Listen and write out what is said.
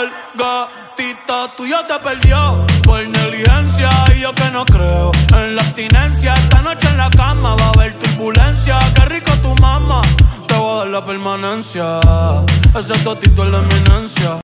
El gatito tuyo te perdió por negligencia y yo que no creo en la abstinencia. Esta noche en la cama va a haber turbulencia. Qué rico tu mamá, te voy a dar la permanencia. Ese totito es la eminencia.